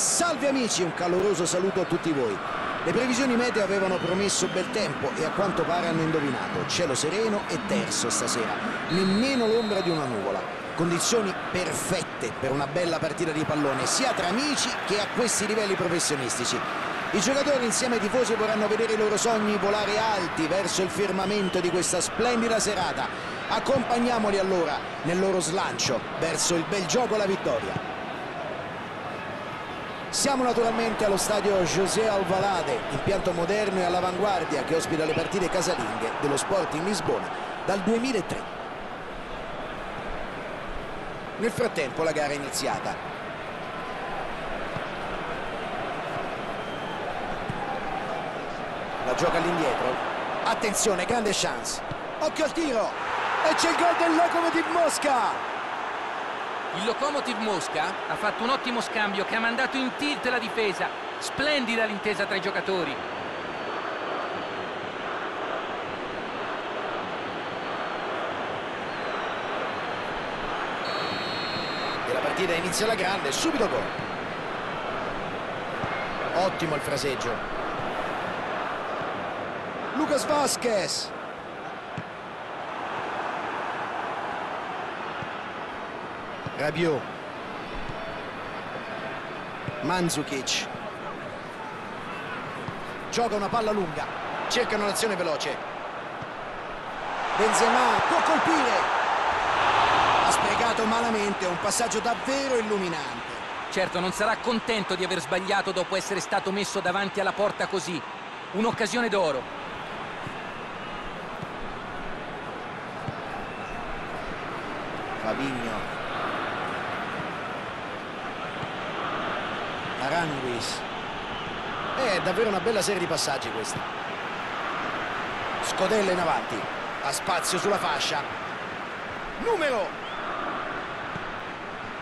Salve amici, un caloroso saluto a tutti voi. Le previsioni meteo avevano promesso bel tempo e a quanto pare hanno indovinato. Cielo sereno e terzo stasera, nemmeno l'ombra di una nuvola. Condizioni perfette per una bella partita di pallone, sia tra amici che a questi livelli professionistici. I giocatori insieme ai tifosi vorranno vedere i loro sogni volare alti verso il firmamento di questa splendida serata. Accompagniamoli allora nel loro slancio verso il bel gioco e la vittoria. Siamo naturalmente allo stadio José Alvalade, impianto moderno e all'avanguardia che ospita le partite casalinghe dello sport in Lisbona dal 2003. Nel frattempo la gara è iniziata. La gioca all'indietro. Attenzione, grande chance. Occhio al tiro. E c'è il gol del Lokomotiv Mosca. Il Lokomotiv Mosca ha fatto un ottimo scambio che ha mandato in tilt la difesa. Splendida l'intesa tra i giocatori. E la partita inizia alla grande, subito gol. Ottimo il fraseggio. Lucas Vasquez. Rabiot. Mandzukic. Gioca una palla lunga. Cercano un'azione veloce. Benzema può colpire. Ha sprecato malamente un passaggio davvero illuminante. Certo, non sarà contento di aver sbagliato dopo essere stato messo davanti alla porta così. Un'occasione d'oro. Fabinho. Aranguis. È davvero una bella serie di passaggi questa. Scodella in avanti. Ha spazio sulla fascia. Numero.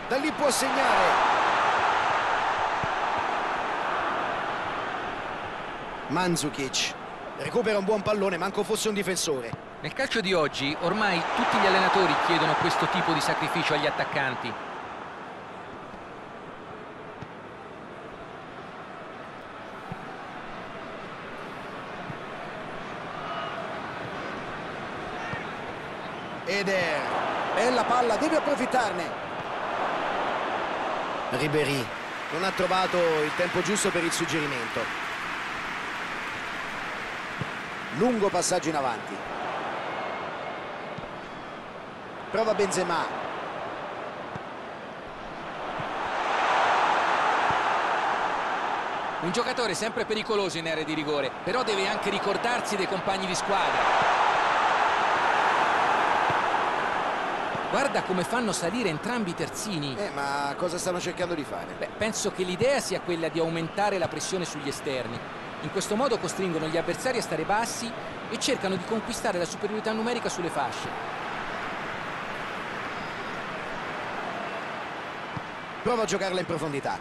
Da lì può segnare. Mandzukic. Recupera un buon pallone, manco fosse un difensore. Nel calcio di oggi ormai tutti gli allenatori chiedono questo tipo di sacrificio agli attaccanti. Eder. Bella palla, deve approfittarne. Ribéry non ha trovato il tempo giusto per il suggerimento. Lungo passaggio in avanti. Prova Benzema. Un giocatore sempre pericoloso in area di rigore, però deve anche ricordarsi dei compagni di squadra. Guarda come fanno salire entrambi i terzini. Eh, ma cosa stanno cercando di fare? Beh, penso che l'idea sia quella di aumentare la pressione sugli esterni. In questo modo costringono gli avversari a stare bassi e cercano di conquistare la superiorità numerica sulle fasce. Prova a giocarla in profondità.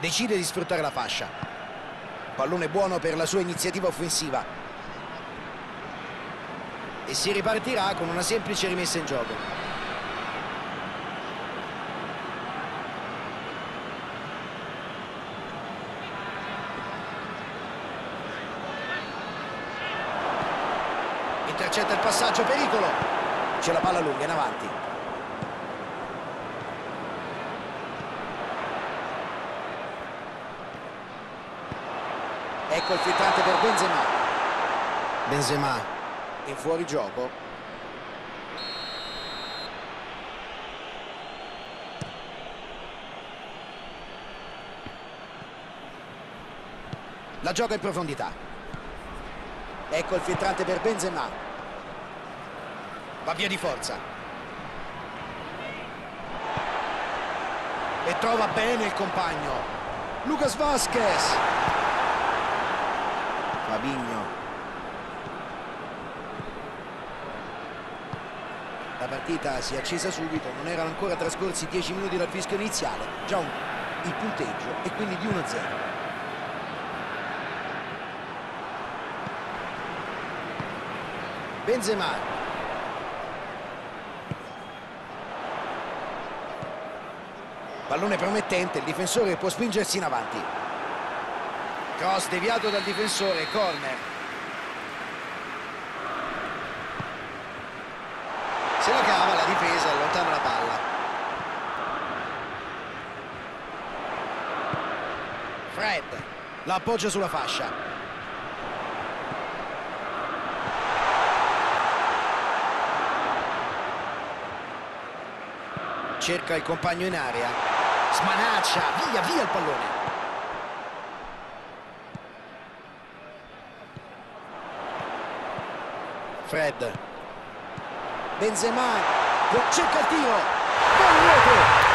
Decide di sfruttare la fascia. Pallone buono per la sua iniziativa offensiva. E si ripartirà con una semplice rimessa in gioco. intercetta il passaggio, pericolo. C'è la palla lunga in avanti. Ecco il filtrante per Benzema. Benzema in fuori gioco. La gioca in profondità. Ecco il filtrante per Benzema. Va via di forza. E trova bene il compagno. Lucas Vasquez. Fabinho. La partita si è accesa subito, non erano ancora trascorsi 10 minuti dal fischio iniziale. Già un, il punteggio è quindi di 1-0. Benzema. Pallone promettente, il difensore può spingersi in avanti. Cross deviato dal difensore, corner. Se la cava la difesa, allontana la palla. Fred la sulla fascia. cerca il compagno in area smanaccia via via il pallone. Fred. Benzema cerca il tiro gol rete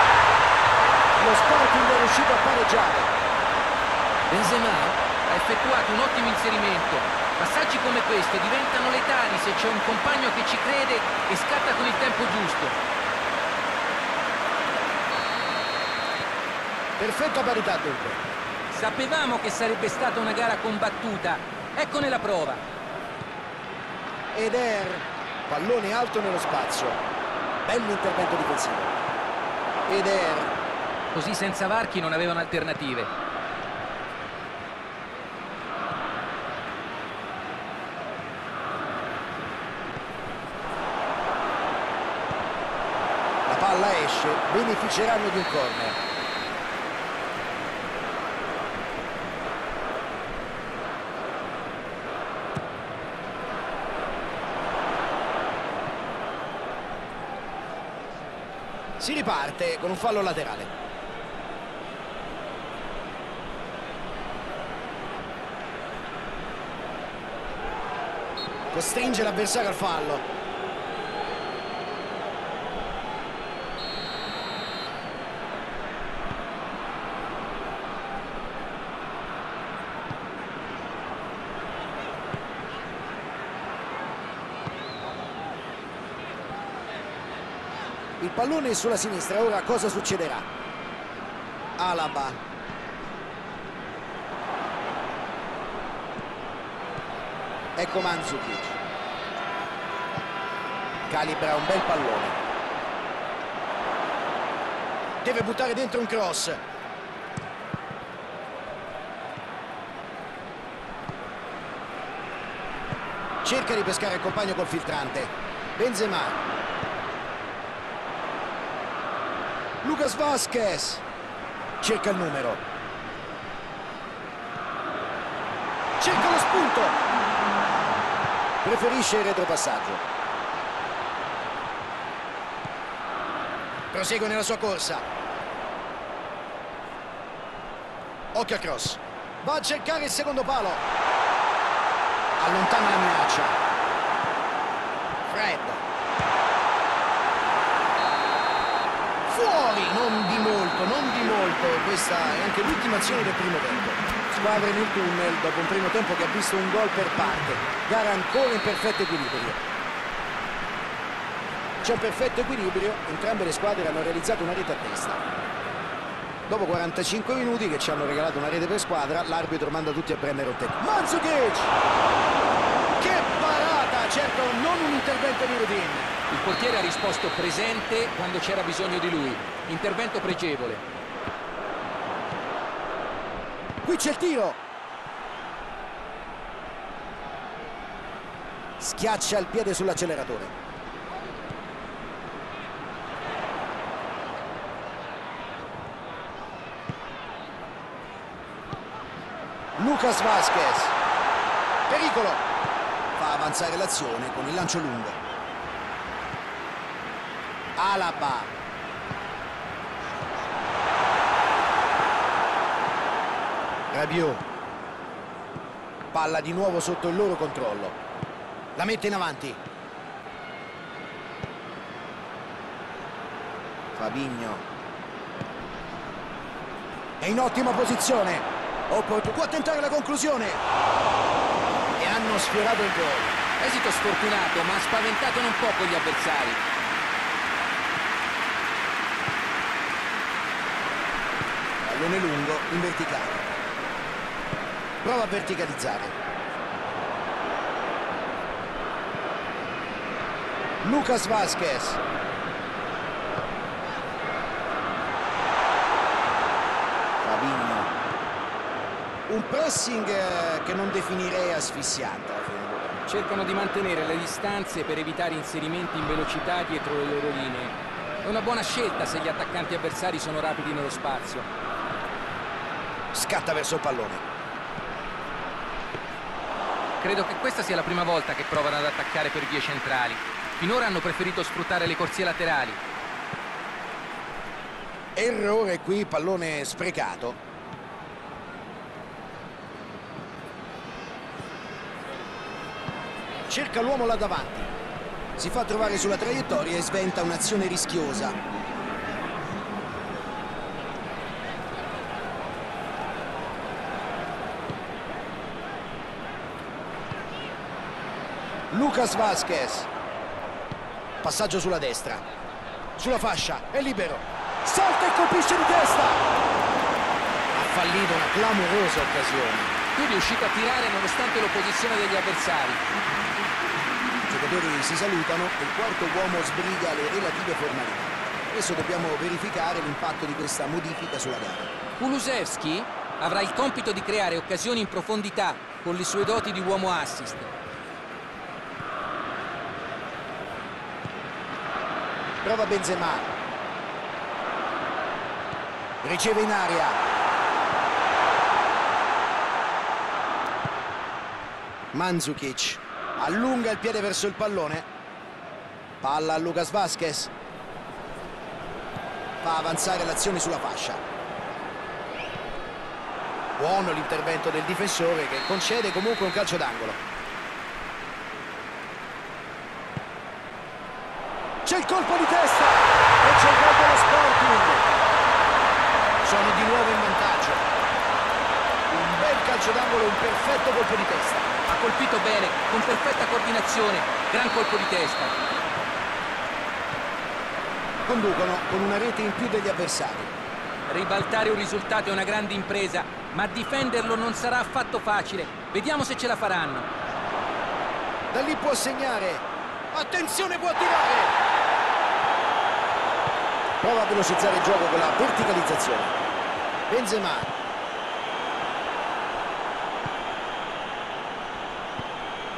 lo Sporting è riuscito a pareggiare. Benzema ha effettuato un ottimo inserimento. Passaggi come questo diventano letali se c'è un compagno che ci crede e scatta con il tempo giusto Perfetta parità dunque. Sapevamo che sarebbe stata una gara combattuta. Eccone la prova. Eder, pallone alto nello spazio. Bell'intervento difensivo. Eder. Così senza varchi non avevano alternative. La palla esce, beneficeranno di un corner. Si riparte con un fallo laterale. Costringe l'avversario al fallo. Pallone sulla sinistra, ora cosa succederà? Alaba. Ecco Mandzukic. Calibra un bel pallone. Deve buttare dentro un cross. Cerca di pescare il compagno col filtrante. Benzema Lucas Vasquez cerca il numero. Cerca lo spunto. Preferisce il retropassaggio. Prosegue nella sua corsa. Occhio al cross. Va a cercare il secondo palo. Allontana la minaccia. Fred fuori, non di molto, non di molto, questa è anche l'ultima azione del primo tempo. Squadre nel tunnel dopo un primo tempo che ha visto un gol per parte, gara ancora in perfetto equilibrio. C'è un perfetto equilibrio, entrambe le squadre hanno realizzato una rete a testa. Dopo 45 minuti che ci hanno regalato una rete per squadra, l'arbitro manda tutti a prendere un tecnico. Mandzukic! Che parata! Certo, non un intervento di routine. Il portiere ha risposto presente quando c'era bisogno di lui. Intervento pregevole. Qui c'è il tiro. Schiaccia il piede sull'acceleratore. Lucas Vasquez. Pericolo. Fa avanzare l'azione con il lancio lungo. Alaba. Rabiot. Palla di nuovo sotto il loro controllo. La mette in avanti. Fabigno. È in ottima posizione. Opportuno. Può tentare la conclusione. E hanno sfiorato il gol. Esito sfortunato, ma ha spaventato non poco gli avversari. pallone lungo in verticale. Prova a verticalizzare. Lucas Vasquez Fabinho. Un pressing eh, che non definirei asfissiante. Cercano di mantenere le distanze per evitare inserimenti in velocità dietro le loro linee. È una buona scelta se gli attaccanti avversari sono rapidi nello spazio. Scatta verso il pallone. Credo che questa sia la prima volta che provano ad attaccare per vie centrali. Finora hanno preferito sfruttare le corsie laterali. Errore qui, pallone sprecato. Cerca l'uomo là davanti. Si fa trovare sulla traiettoria e sventa un'azione rischiosa. Lucas Vasquez. Passaggio sulla destra. Sulla fascia, è libero. Salta e colpisce di testa. Ha fallito una clamorosa occasione. Qui riuscito a tirare nonostante l'opposizione degli avversari. I giocatori si salutano e il quarto uomo sbriga le relative formalità. Adesso dobbiamo verificare l'impatto di questa modifica sulla gara. Kulusevski avrà il compito di creare occasioni in profondità con le sue doti di uomo assist. Prova Benzema. Riceve in aria. Mandzukic allunga il piede verso il pallone. Palla a Lucas Vasquez. Fa avanzare l'azione sulla fascia. Buono l'intervento del difensore che concede comunque un calcio d'angolo. C'è il colpo di testa e c'è il gol dello Sporting. Sono di nuovo in vantaggio. Un bel calcio d'angolo, un perfetto colpo di testa. Ha colpito bene, con perfetta coordinazione, gran colpo di testa. Conducono con una rete in più degli avversari. Ribaltare un risultato è una grande impresa, ma difenderlo non sarà affatto facile. Vediamo se ce la faranno. Da lì può segnare. Attenzione, può tirare. Prova a velocizzare il gioco con la verticalizzazione. Benzema.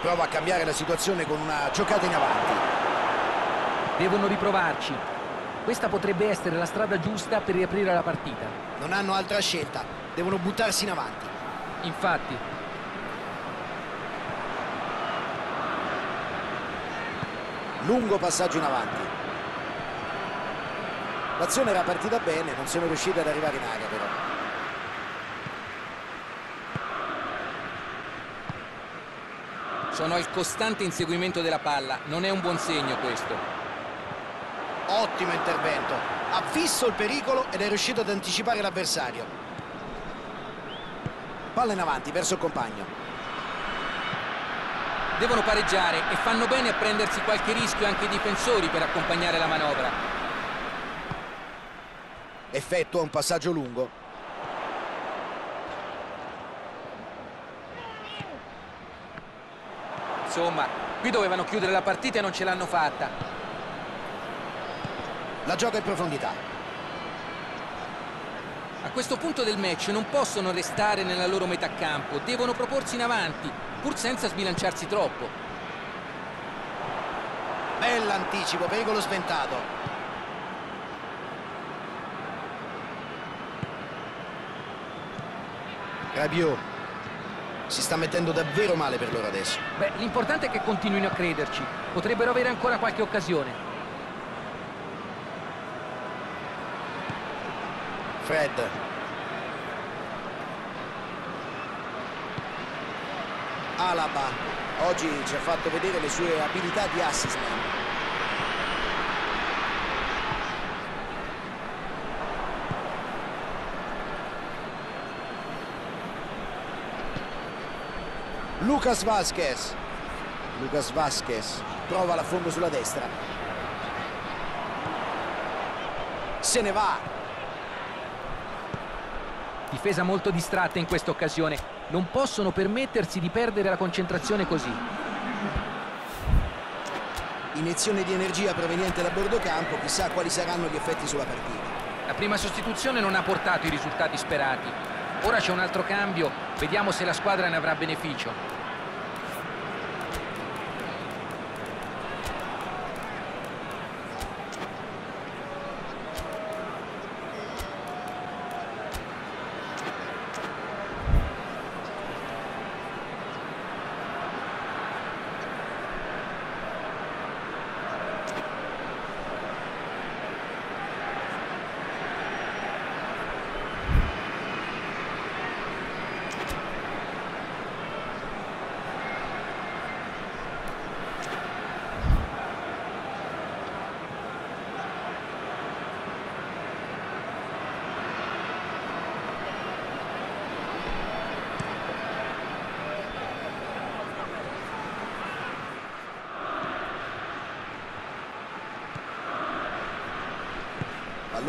Prova a cambiare la situazione con una giocata in avanti. Devono riprovarci. Questa potrebbe essere la strada giusta per riaprire la partita. Non hanno altra scelta. Devono buttarsi in avanti. Infatti, Lungo passaggio in avanti. L'azione era partita bene, non sono riusciti ad arrivare in aria però. Sono al costante inseguimento della palla. Non è un buon segno questo. Ottimo intervento. Ha visto il pericolo ed è riuscito ad anticipare l'avversario. Palla in avanti verso il compagno. Devono pareggiare e fanno bene a prendersi qualche rischio anche i difensori per accompagnare la manovra. Effettua un passaggio lungo. Insomma, qui dovevano chiudere la partita e non ce l'hanno fatta. La gioca in profondità. A questo punto del match non possono restare nella loro metà campo, devono proporsi in avanti, pur senza sbilanciarsi troppo. Bell'anticipo, pericolo sventato. Rabiot si sta mettendo davvero male per loro adesso. Beh, l'importante è che continuino a crederci. Potrebbero avere ancora qualche occasione. Fred. Alaba oggi ci ha fatto vedere le sue abilità di assist Lucas Vasquez. Lucas Vasquez prova l'affondo sulla destra. Se ne va. Difesa molto distratta in questa occasione. Non possono permettersi di perdere la concentrazione così. Iniezione di energia proveniente da bordo campo, chissà quali saranno gli effetti sulla partita. La prima sostituzione non ha portato i risultati sperati. Ora c'è un altro cambio, vediamo se la squadra ne avrà beneficio.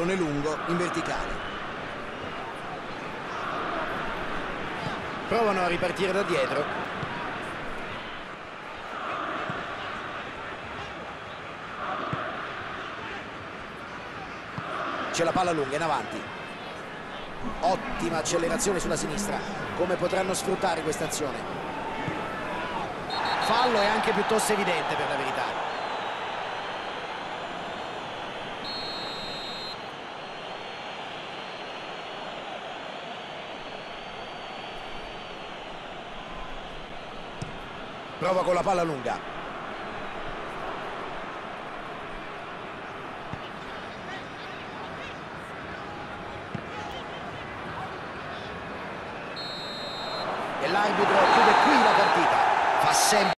Pallone lungo in verticale. Provano a ripartire da dietro. C'è la palla lunga in avanti. Ottima accelerazione sulla sinistra. Come potranno sfruttare questa azione? Fallo è anche piuttosto evidente per la verità. Prova con la palla lunga. E l'arbitro chiude qui la partita. Fa sempre